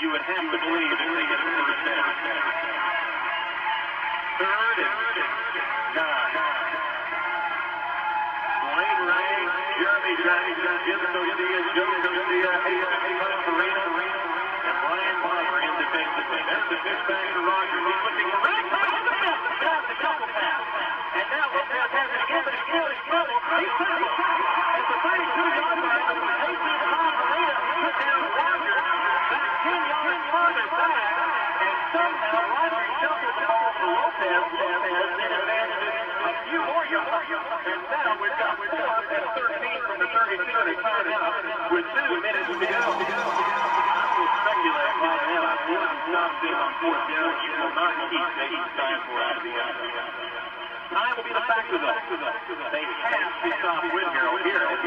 You would have to believe if they get first down. Third and nine. Dwayne Ray, Jeremy Jackson, Jim Socia, Joe Socia, Hayden Farina, and Brian Palmer in defensively. That's the pitch back to. He's looking right. Pass the couple pass. And now Lopez has it again, but he's trouble. He's safe. At the 32-yard line, a few more yards. And now we've got and 13 from the 32 and a timeout with two minutes to go. I will speculate right now. Stops this on fourth down, will not keep for. Time will be the factor, though. They have to stop here. The.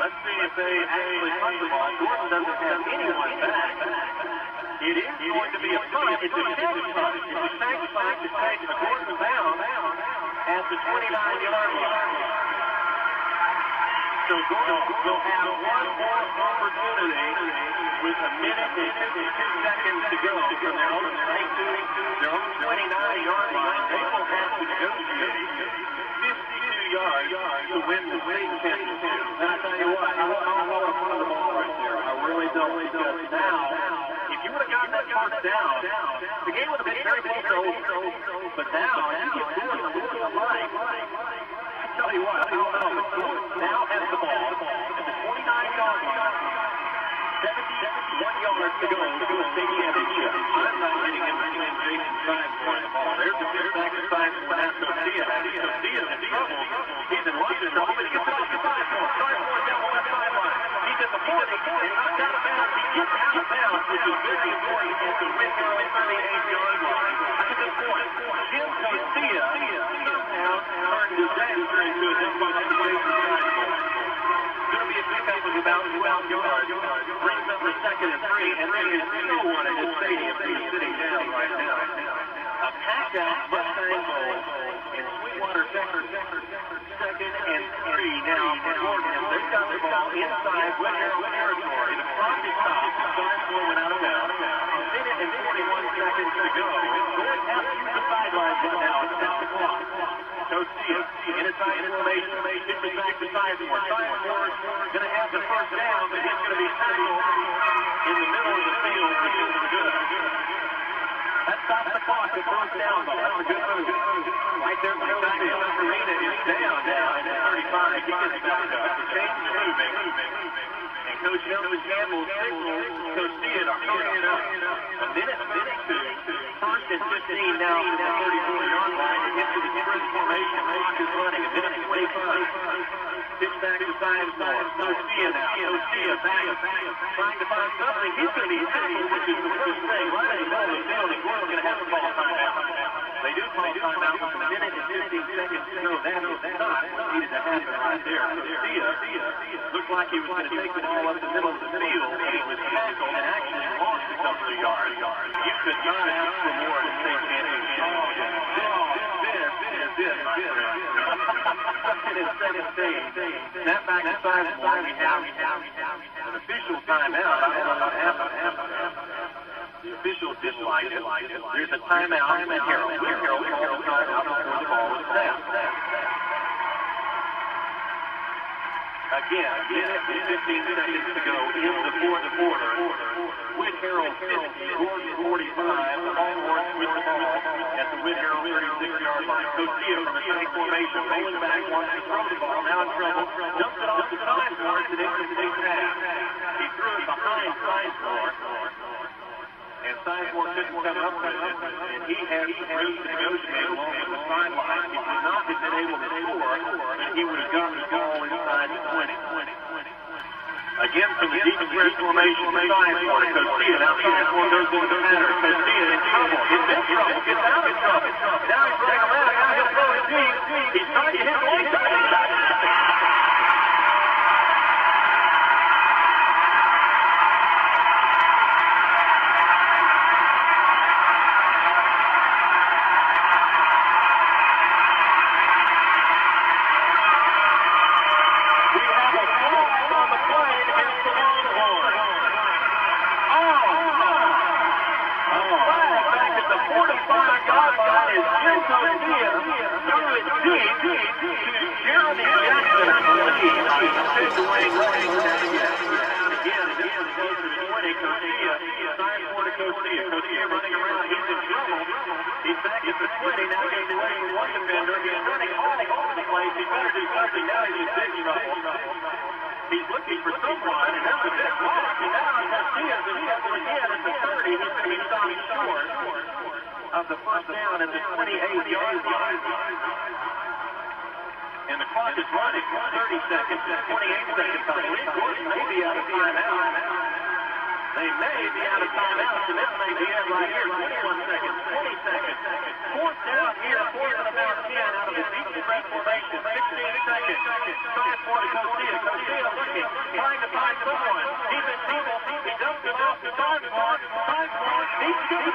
Let's see if they actually punt the ball. Gordon doesn't have anyone back. It is going to be a punt. It's a shank punt. It's a punt to take a Gordon down at the 29-yard line. So Gordon will have one more opportunity with a minute and 52 seconds to go from their own 22, their own 29-yard line. They will have to negotiate 52 yards to win the state championship. And I tell you what, I don't know what one of the ball right there. I really don't. Because now, you would have gotten that first down, the game would have been very close to over. But now, you get a line. I tell you what, now has the ball at the 29-yard line. 71 yards to go to a state championship. I'm not getting him between Jason Symes and the. There's a big back to Symes for that in trouble. He's in trouble, but he gets off the Sizemore. Sizemore down the left sideline. At the 40 and knocked out of bounds. He gets out of bounds, is very the Whitmer 38-yard line. That's a good point. Jim Sophia somehow turned disaster into a defensive play for. Going to be a pickup of about 12 yards. Brings up the second and three, and there is no one in this stadium right now. A packed out Mustang Bowl in Sweetwater, Texas. Second and three now Whitmer territory. The clock is stopped. Sizemore went out of bounds. A minute and 41 seconds to go. Has to the sidelines right now. It's the clock. Coach Diaz in a tight formation. Gets it back to going to have the first down, but going to be in the middle of the field, which isn't the clock. It goes down, though. That's a good move. Right there. Farina is down, down at 35. He gets back up. The change is moving. Coach Nelson Campbell signals Coach Diaz to hurry it up. A minute, minute two. First and 15 now from the 34-yard line to the sprint formation. Clock is running. A minute 25. Pitch back to Sizemore. Socia now. Socia back, trying to find something. He's going to be tackled, which is the first thing right in the middle of the field. And Gordon's going to have to call a timeout. They do call a timeout with a minute and 15 seconds to go. That is not what needed to happen right there. Socia looked like he was going to take the ball up the middle of the field, but he was tackled and actually lost a couple of yards. You could not ask for more in a state championship. This is it, my friend. Second and 17. Snap back to Sizemore. We have an official timeout. I don't know what happened. The officials didn't like it. There's a timeout in Harold. Harold called the timeout before the ball was snapped. Again, minute and 15 seconds to go in the fourth quarter. Whitharral 50, Gordon 45. Hallmark with the ball at the Whitharral 36-yard line. Socia from a tight formation, rolling back, wants to throw the ball. Now in trouble. Dumps it off the side for it. It's an incomplete pass. He threw it behind Sizemore. And Sizemore couldn't come up with it, and he had room to negotiate along with the sideline. He would not have been able to score, and he would have gotten the ball inside the 20. Again, from the deep press formation, Sizemore to Socia. Now Sizemore goes into the center. Socia in trouble. Gets in trouble. Gets out of trouble. Now he's him out. Now he'll throw it deep. He's trying to hit the the 20, now away from one defender. He's running all over the place. He better do something. Now he's in big trouble. He's looking for someone, and that's a big block. And now Casillas is trouble again at the 30. He's going to be stopped short of the first down at the 28-yard line. And the clock is running. 30 seconds, 28 seconds. I believe Gordon may be out of timeout. They may be out of timeouts, and this may be it right here. 21 seconds, 20 seconds. Fourth down here, fourth and about 10 out of the deep spread formation. 16 seconds. Try for to Cosia. Cosia looking, trying to find someone. He's in trouble. He dumps it off to time clock. Time clock. He's still to the field. He's in the field. play I've ever seen in high school football. The state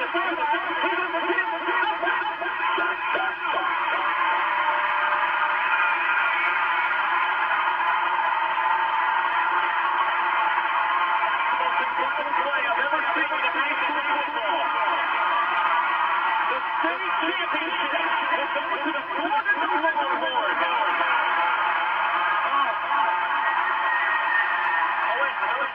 championship will go to the Gordon Longhorns. Oh,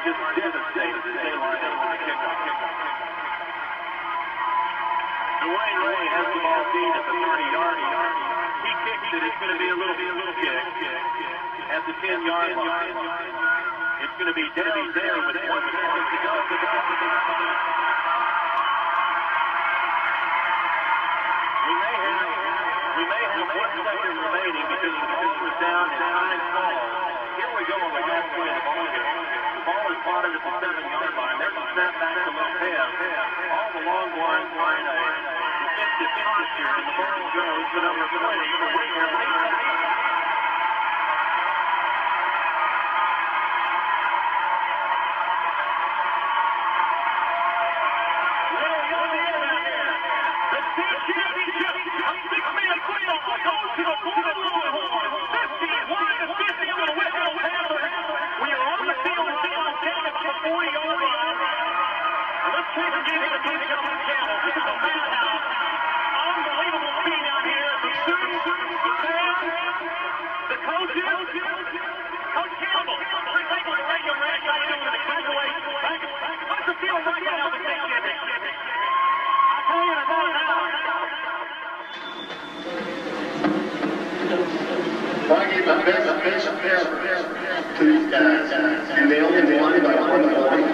just devastated they line up with the kickoff. Dwayne Ray has the ball deep at the 30-yard line. He kicks it. It's going to be a little, a little kick at the 10-yard line. It's going to be Debbie there with one second to go. We may have, we may have one second remaining because the ball was down. Here we go on the halfway of the game. The ball is spotted at the seven-yard line. There's a snap back to Lopez. All the long line line posture, and the ball want my best, my best, best, best to these guys, and they only won by one point.